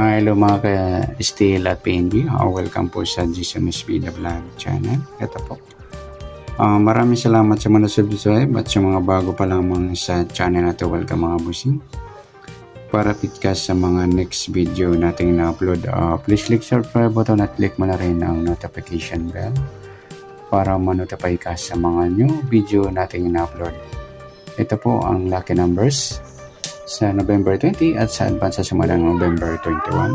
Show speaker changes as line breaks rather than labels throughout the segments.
Hello mga ka-Steel at PNB. Uh, welcome po sa Jason Vlog channel. Ito po. Uh, maraming salamat sa mga subscribe at sa mga bago pa lamang sa channel na ito. Welcome mga busing. Para pitcast sa mga next video nating na-upload, uh, please click subscribe button at click mo na rin ang notification bell para ma-notify ka sa mga new video nating na-upload. Ito po ang lucky numbers sa November 20 at sa advance sa sumalang November 21.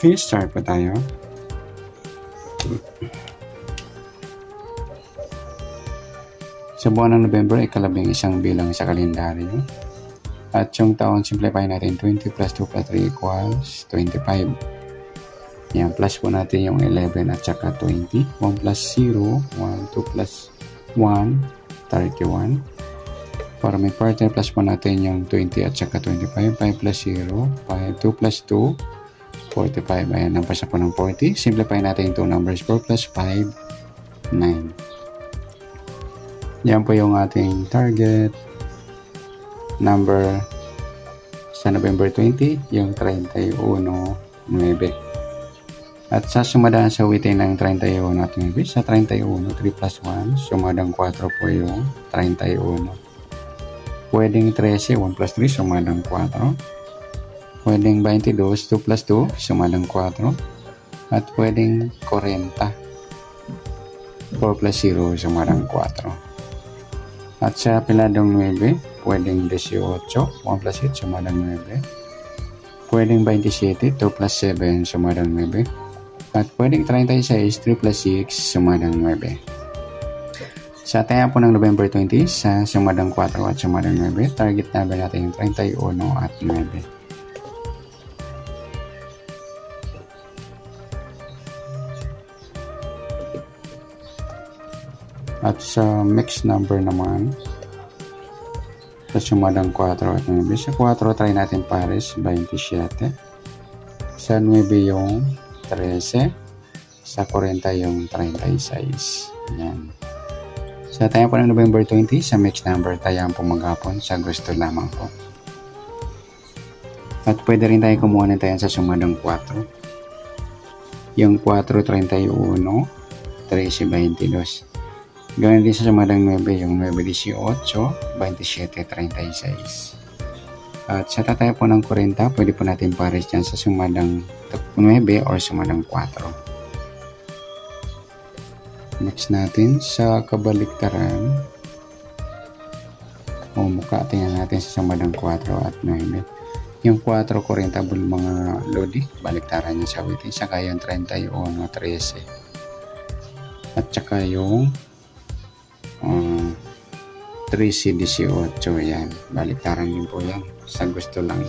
Okay, start po tayo. Sa buwan ng November, ikalabing isang bilang sa kalendaryo. At yung taon, simplify natin 20 plus 2 plus 3 equals 25. Yan, plus po natin yung 11 at saka 20. 1 plus 0, 1, 2 plus 1, 31 para may partner plus po natin yung 20 at saka 25 5 plus 0 5 2 plus 2 45 ayan nampasa po ng 40 simplify natin yung 2 numbers 4 plus 5 9 yan po yung ating target. Number sa November 20 yung 31 9 at sa sumadaan sa witin ng 31 at 9 sa 31 3 plus 1 sumadang 4 po yung 31 Pwedeng 13, 1 plus 3, suma ng 4. Pwedeng 22, 2 plus 2, suma ng 4. At pwedeng 40, 4 plus 0, suma ng 4. At sa piladong 9, pwedeng 18, 1 plus 8, suma ng 9. Pwedeng 27, 2 plus 7, suma ng 9. At pwedeng 36, 3 plus 6, suma ng 9. Sa taya po ng November 20, sa sumadang 4 at sumadang 9, target number natin yung 31 at 9. At sa mix number naman, sa sumadang 4 at 9. Sa 4, try natin pares, 27. Sa 9 yung 13. Sa 40 yung 36. Yan. Sa tayo po ng November 20, sa mix number tayo po maghapon sa gusto lamang po. At pwede rin tayo kumuha ng tayo sa sumadong 4. Yung 4.31, 13.22. Gawin din sa sumadang 9, yung 9.18, 27.36. At sa tataya po ng 40, pwede po natin pares dyan sa sumadang 9 or sumadang 4. Next natin sa kabaliktaran. O mukha tingnan natin sa samadang 4 at 9. Yung 4 correntable mga lodi, baliktaran niya sa witin. Saka yung 31 13. At saka yung um, 13 18 yan. Baliktaran din po yan. Sa gusto lang.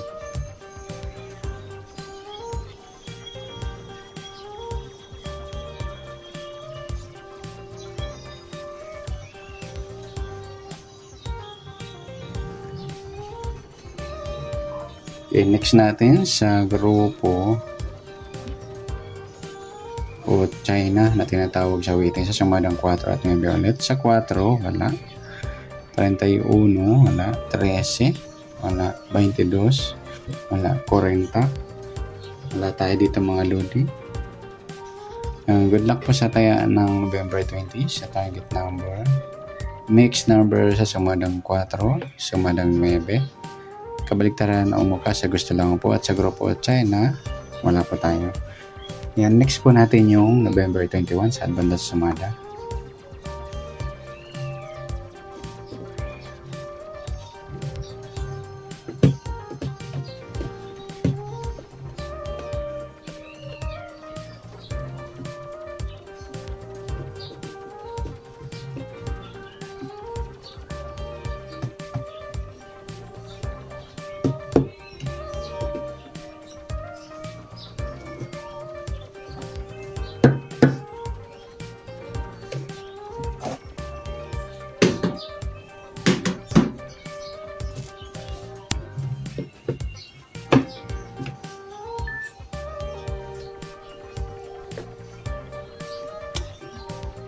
Okay, next natin sa grupo o China na tinatawag sa waiting sa sumadang 4 at 9 ulit. Sa 4, wala. 31, wala. 13, wala. 22, wala. 40, wala tayo dito mga lodi. Uh, good luck po sa tayaan ng November 20 sa target number. Mix number sa sumadang 4, sumadang 9, kabaligtaran ang mukha sa gusto lang po at sa grupo China, wala po tayo. Yan, next po natin yung November 21 sa Advantage Sumada.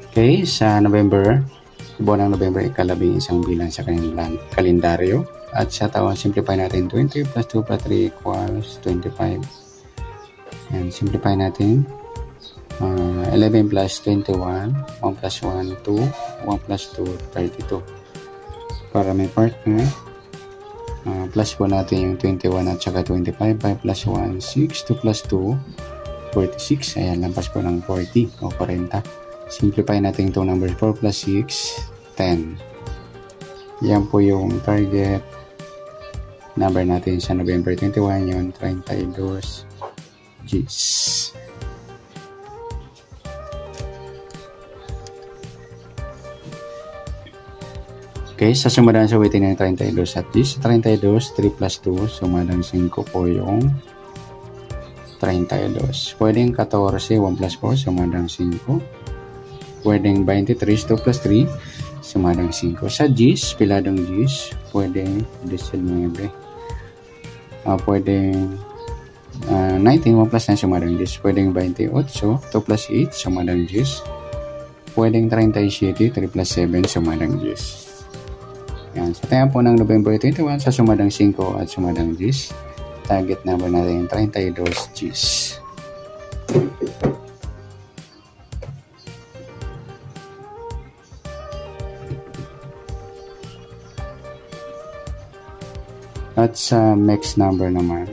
Okay, sa November, buwan ng November, ikalabing isang bilang sa kanilang kalendaryo. At sa taon, simplify natin 20 plus 2 plus 3 equals 25. Yan, simplify natin. Uh, 11 plus 21, 1 plus 1, 2, 1 plus 2, 32. Para may partner, uh, plus po natin yung 21 at saka 25. 5 plus 1, 6, 2 plus 2, 46. Ayan, lampas po ng 40 o 40. Simplify natin itong number 4 plus 6, 10. Yan po yung target number natin sa November 21, yung 32 Gs. Okay, sa sumadaan sa weighting ng 32 at least 32, 3 plus 2, sumadang 5 po yung 32. Pwedeng 14, 1 plus 4, sumadang 5. Pwedeng 23, 2 plus 3, sumadang 5. Sa G's, piladong G's, pwedeng 19. Uh, pwedeng uh, 19, 1 plus 9, sumadang G's. Pwedeng 28, 2 plus 8, sumadang G's. Pwedeng 37, 3 plus 7, sumadang G's. Yan. Sa tayo po ng November 21 sa sumadang 5 at sumadang 10. Target number natin 32 Gs. At sa next number naman,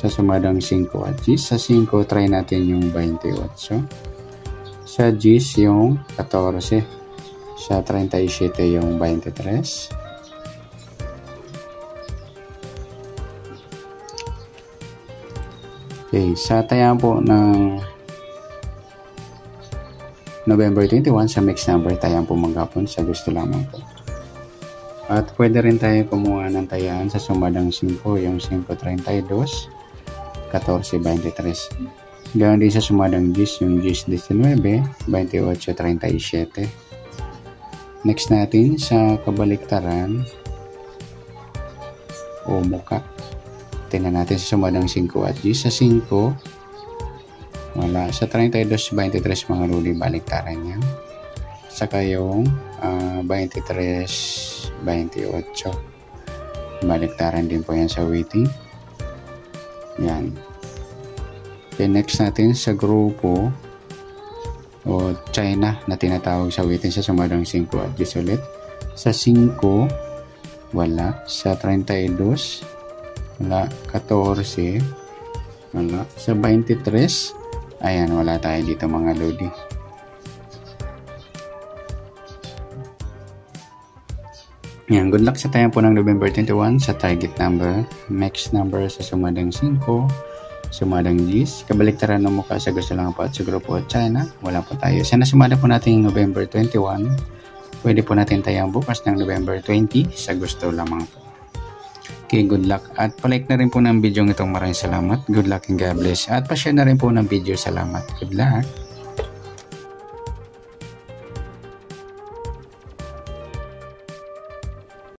sa sumadang 5 at Gs. Sa 5, try natin yung 28. Sa Gs, yung 14. Sa 37 yung 23. Okay, sa tayaan po ng November 21 sa mix number tayaan po maghapon sa gusto lamang po. At pwede rin tayo kumuha ng tayaan sa sumadang 5 yung 532 1423. Ganoon din sa sumadang 10 yung 10 19 28 37. Next natin sa kabaliktaran o muka. Tingnan natin sa sumadang 5 at G. Sa 5, wala. Sa 32, 23 mga luli baliktaran yan. Saka yung uh, 23, 28. Baliktaran din po yan sa waiting. Yan. Okay, next natin sa grupo o China na tinatawag sa waiting sa sumadang 5 at 10 ulit. Sa 5, wala. Sa 32, wala. 14, wala. Sa 23, ayan, wala tayo dito mga lodi. Yan, good luck sa tayo po ng November 21 sa target number, max number sa sumadang 5, sumadang G's. Kabaliktaran ng mukha sa gusto lang po at sa grupo at China. Wala po tayo. Sana sumada po natin November 21. Pwede po natin tayang bukas ng November 20 sa gusto lamang po. Okay, good luck. At palike na rin po ng video itong maraming salamat. Good luck and God bless. At pa-share na rin po ng video. Salamat. Good luck.